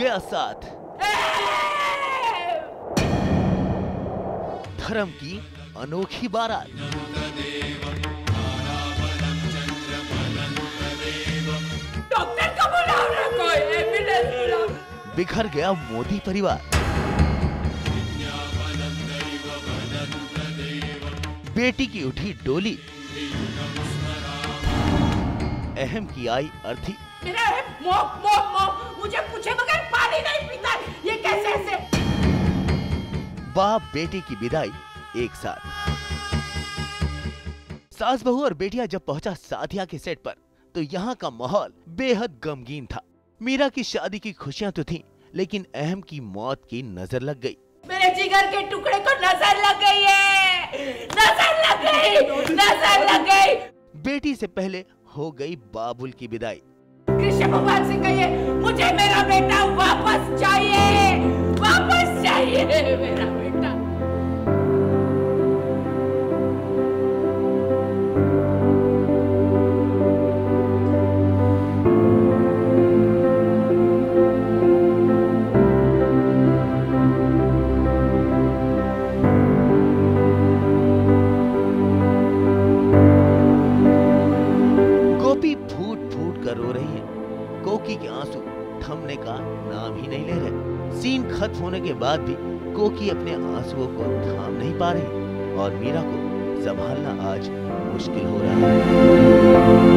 गया साथ। धर्म की अनोखी बारात। डॉक्टर को बुलाओ ना कोई एंबुलेंस बिखर गया मोदी परिवार। बेटी की उठी डोली। अहम की आई अर्थी। मेरा है मो मो मो मुझे पूछे बगैर पानी नहीं पीता ये कैसे ऐसे? बाप बेटी की विदाई एक साथ। सास बहू और बेटिया जब पहुँचा साथिया के सेट पर तो यहाँ का माहौल बेहद गमगीन था। मीरा की शादी की खुशियाँ तो थी लेकिन अहम की मौत की नज़र लग गई। मेरे जिगर के टुकड़े को नज़र लग गई है। नज़र लग गई नज़र लग गई। बेटी से पहले हो गई बाबुल की विदाई। कृष्ण भगवान से कहिए मुझे मेरा बेटा वापस चाहिए वापस चाहिए मेरा बेटा। नहीं ले रहे। सीन खत्म होने के बाद भी कोकी अपने आंसुओं को थाम नहीं पा रही और मीरा को संभालना आज मुश्किल हो रहा है।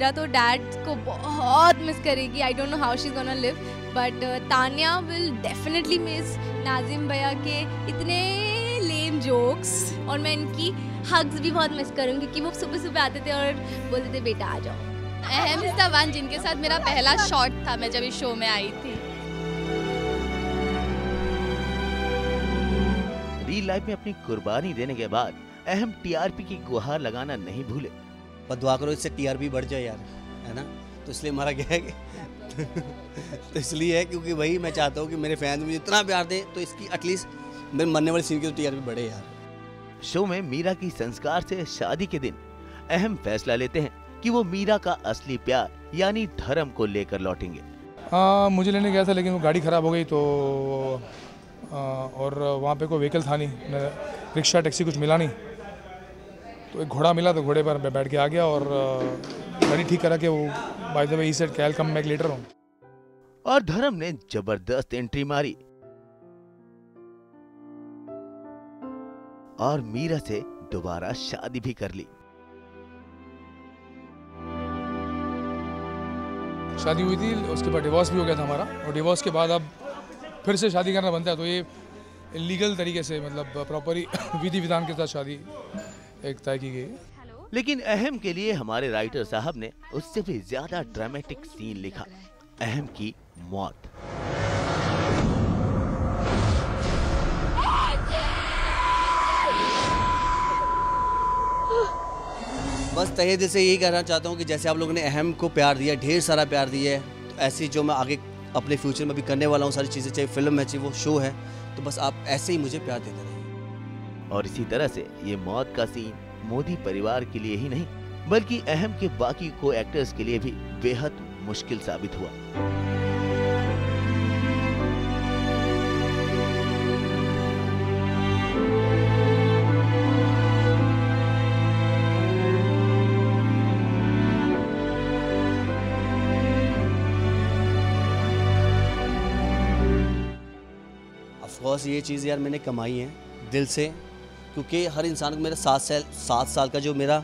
मीरा तो डैड को बहुत मिस करेगी. I don't know how she is gonna live but Tanya will definitely miss Nazim भैया के इतने लेम जोक्स और मैं इनकी हग्स भी बहुत मिस करूँगी क्योंकि वो सुबह सुबह आते थे और बोलते थे बेटा आ जाओ. अहम इज़ वन जिनके साथ मेरा पहला शॉट था मैं जब इस शो में आई थी। रियल लाइफ में अपनी कुर्बानी देने के बाद अहम टीआरपी की गुहार लगाना नहीं भूले। पर दुआ करो इससे टीआरपी बढ़ जाए यार है ना? तो इसलिए हमारा क्या है तो इसलिए है क्योंकि वही मैं चाहता हूँ कि मेरे फ़ैन मुझे इतना प्यार दें तो इसकी एटलीस्ट मेरे मरने वाले सीन की तो टीआरपी बढ़े यार। शो में मीरा की संस्कार से शादी के दिन अहम फैसला लेते हैं कि वो मीरा का असली प्यार यानी धर्म को लेकर लौटेंगे। हाँ मुझे लेने गया था लेकिन वो गाड़ी ख़राब हो गई तो आ, और वहाँ पे कोई व्हीकल था नहीं रिक्शा टैक्सी कुछ मिला नहीं। तो एक घोड़ा मिला तो घोड़े पर मैं बैठ के आ गया और गाड़ी ठीक करा के वो by the way he said call come back later हूँ। और धर्म ने ज़बरदस्त एंट्री मारी। और मीरा से दोबारा शादी भी कर ली। शादी हुई थी उसके बाद डिवोर्स भी हो गया था हमारा। और डिवोर्स के बाद अब फिर से शादी करना बनता है तो ये लीगल तरीके से मतलब प्रॉपरी विधि विधान के साथ शादी एक तय की गई। लेकिन अहम के लिए हमारे राइटर साहब ने उससे भी ज़्यादा ड्रामेटिक सीन लिखा। अहम की मौत। बस तहे दिल से यही कहना चाहता हूँ कि जैसे आप लोगों ने अहम को प्यार दिया ढेर सारा प्यार दिया है तो ऐसी जो मैं आगे अपने फ्यूचर में भी करने वाला हूँ सारी चीज़ें चाहे फ़िल्म है चाहे वो शो है तो बस आप ऐसे ही मुझे प्यार देते रहिए और इसी तरह से ये मौत का सीन मोदी परिवार के लिए ही नहीं, बल्कि अहम के बाकी को एक्टर्स के लिए भी बेहद मुश्किल साबित हुआ। ये चीज़ यार मैंने कमाई है, दिल से। क्योंकि हर इंसान को मेरा सात साल सात साल का जो मेरा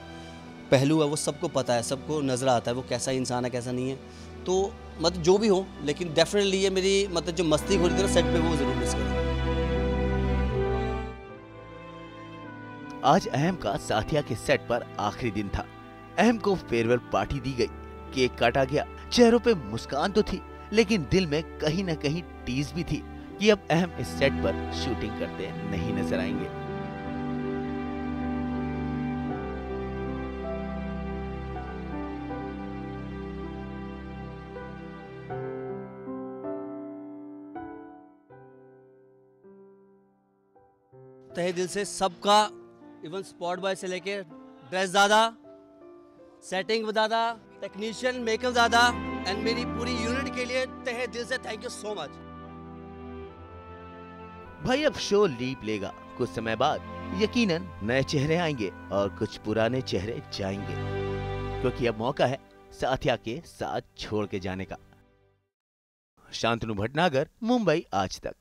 पहलू है, वो सबको पता है, सबको नज़र आता है, वो कैसा इंसान है, कैसा नहीं है। तो मतलब जो भी हो, लेकिन डेफिनेटली ये मेरी मतलब जो मस्ती हो रही थी ना सेट पे वो ज़रूर मिस करें आज अहम का साथिया के सेट पर आखिरी दिन था। अहम को फेयरवेल पार्टी दी गई। केक काटा गया। चेहरों पे मुस्कान तो थी, लेकिन दिल में कहीं न कहीं टीज भी थी कि अब अहम इस सेट पर शूटिंग करते नहीं नज़र आएँगे। तहे दिल से सबका इवन स्पॉट बॉय से लेके ड्रेस दादा सेटिंग दादा टेक्नीशियन मेकअप दादा एंड मेरी पूरी यूनिट के लिए तहे दिल से थैंक यू सो मच भाई, अब शो लीप लेगा। कुछ समय बाद यकीनन नए चेहरे आएँगे और कुछ पुराने चेहरे जाएँगे। क्योंकि अब मौका है साथिया के साथ छोड़ के जाने का। शांतनु भटनागर, मुंबई, आज तक।